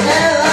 Hello.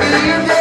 do you.